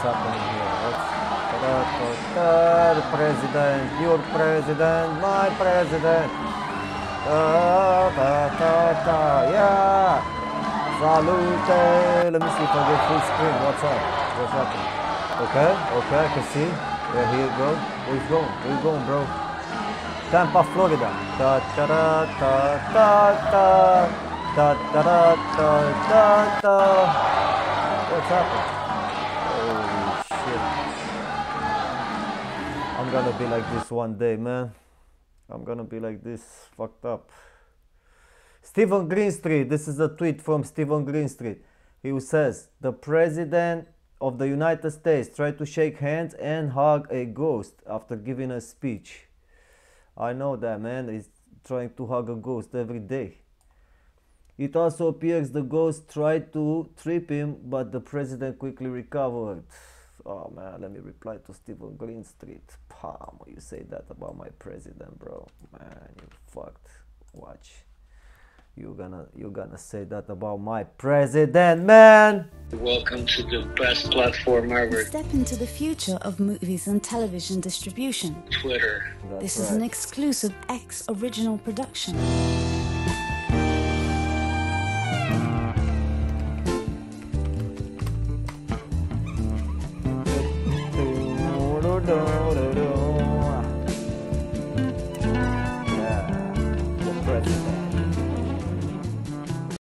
what's happening here? What's president, your president, my president. Ta ta ta ta yeah. Salute. Let me see if I get full screen. What's up? What's happening? Okay, okay, I can see. Yeah, here you go. Where you going? Where you going, bro? Tampa, Florida. Ta ta ta ta ta ta ta ta ta ta ta. What's happening? Gonna be like this one day, man. I'm gonna be like this, fucked up. Stephen Greenstreet. This is a tweet from Stephen Greenstreet. He says the president of the United States tried to shake hands and hug a ghost after giving a speech. I know that man is trying to hug a ghost every day. It also appears the ghost tried to trip him, but the president quickly recovered. Oh man, let me reply to Stephen Greenstreet. Palm, you say that about my president, bro. Man, you fucked. Watch. You're gonna you're gonna say that about my president, man. Welcome to the best platform ever, Step into the future of movies and television distribution. Twitter. That's This is an exclusive X original production. thought